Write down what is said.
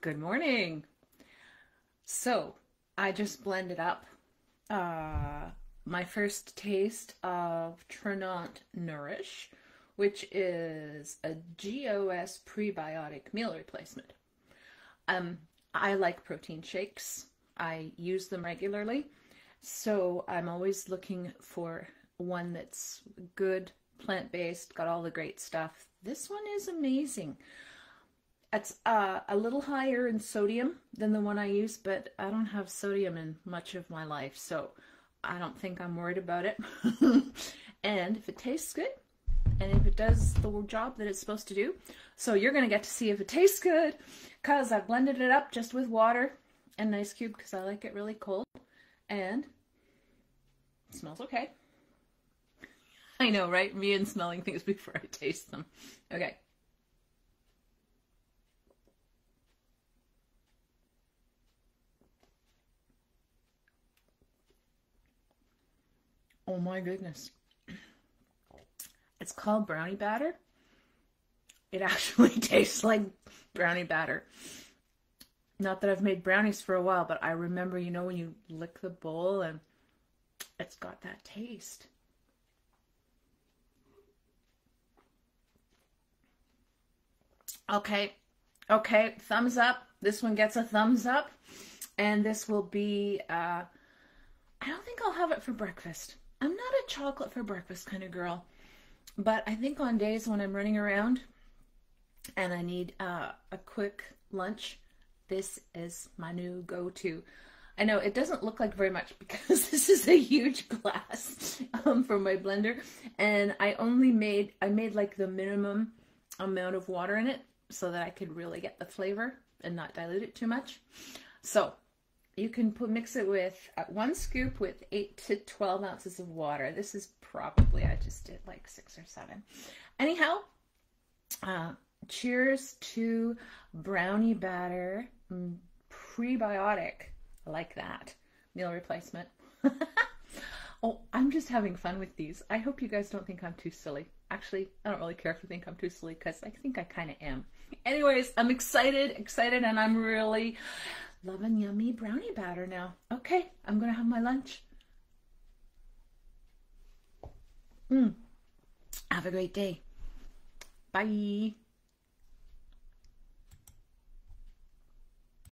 Good morning. So, I just blended up uh, my first taste of Tranont Nourish, which is a GOS prebiotic meal replacement. Um, I like protein shakes. I use them regularly. So I'm always looking for one that's good, plant-based, got all the great stuff. This one is amazing. It's uh, a little higher in sodium than the one I use, but I don't have sodium in much of my life, so I don't think I'm worried about it. and if it tastes good, and if it does the job that it's supposed to do, so you're going to get to see if it tastes good, because I blended it up just with water and an ice cube, because I like it really cold, and smells okay. I know, right? Me and smelling things before I taste them. Okay. Oh my goodness. It's called brownie batter. It actually tastes like brownie batter. Not that I've made brownies for a while, but I remember, you know, when you lick the bowl and it's got that taste. Okay, okay, thumbs up. This one gets a thumbs up. And this will be, uh, I don't think I'll have it for breakfast. I'm not a chocolate for breakfast kind of girl. But I think on days when I'm running around and I need uh, a quick lunch, this is my new go-to. I know it doesn't look like very much because this is a huge glass um, for my blender and I only made, I made like the minimum amount of water in it so that I could really get the flavor and not dilute it too much. So you can put mix it with uh, one scoop with 8 to 12 ounces of water. This is probably, I just did like 6 or 7. Anyhow, uh, cheers to brownie batter mm, prebiotic. I like that. Meal replacement. oh, I'm just having fun with these. I hope you guys don't think I'm too silly. Actually, I don't really care if you think I'm too silly because I think I kind of am. Anyways, I'm excited, excited, and I'm really loving yummy brownie batter now. Okay, I'm to have my lunch. Mm. Have a great day. Bye.